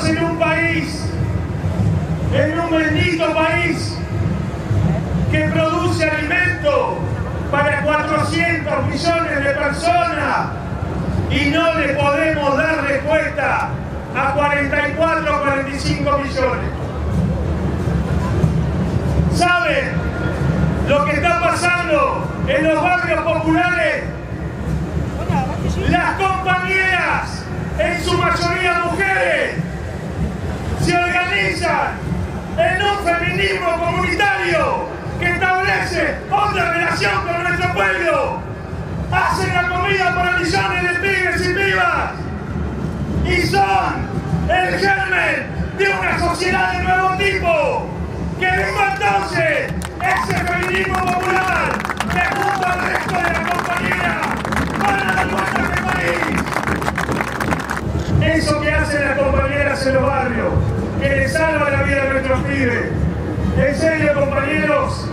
Vivimos en un país, en un bendito país, que produce alimento para 400 millones de personas y no le podemos dar respuesta a 44 o 45 millones. ¿Saben lo que está pasando en los barrios populares? Las compañeras, en su mayoría mujeres, se en un feminismo comunitario que establece otra relación con nuestro pueblo. Hacen la comida para millones de pibes y pibas. Y son el germen de una sociedad de nuevo tipo. Que viva entonces ese feminismo popular que junto al resto de la compañía van a dar vuelta este país. Eso que hacen las compañeras en los barrios, que les salva la vida a nuestros pibes. En serio, compañeros,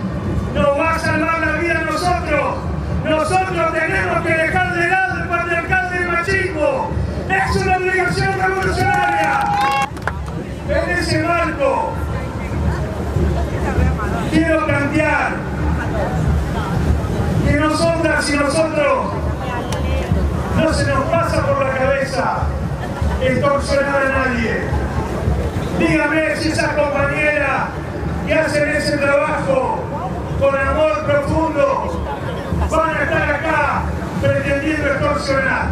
nos va a salvar la vida a nosotros. Nosotros tenemos que dejar de lado el patriarcal del machismo. Es una obligación revolucionaria. En ese marco, quiero plantear que nosotras y nosotros no se nos pasa por la cabeza extorsionar a nadie. Dígame si esas compañeras que hacen ese trabajo con amor profundo van a estar acá pretendiendo extorsionar.